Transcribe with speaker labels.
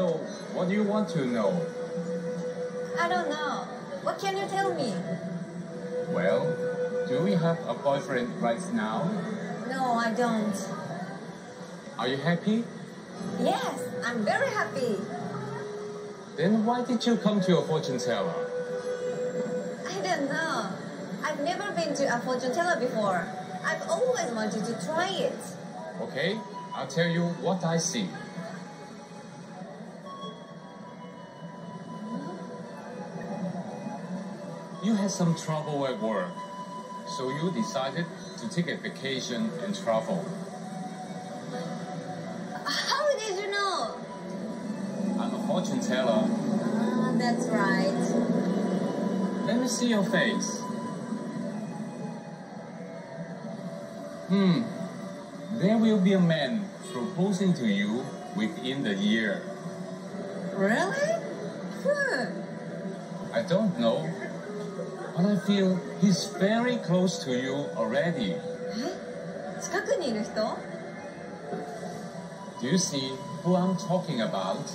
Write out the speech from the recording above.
Speaker 1: So, what do you want to know?
Speaker 2: I don't know. What can you tell me?
Speaker 1: Well, do we have a boyfriend right now?
Speaker 2: No, I don't.
Speaker 1: Are you happy?
Speaker 2: Yes, I'm very happy.
Speaker 1: Then why did you come to a fortune teller?
Speaker 2: I don't know. I've never been to a fortune teller before. I've always wanted to try it.
Speaker 1: Okay, I'll tell you what I see. You had some trouble at work, so you decided to take a vacation and travel.
Speaker 2: How did you know?
Speaker 1: I'm a fortune teller.
Speaker 2: Ah, that's right.
Speaker 1: Let me see your face. Hmm. There will be a man proposing to you within the year.
Speaker 2: Really? Hmm.
Speaker 1: I don't know, but I feel he's very close to you already. Do you see who I'm talking about?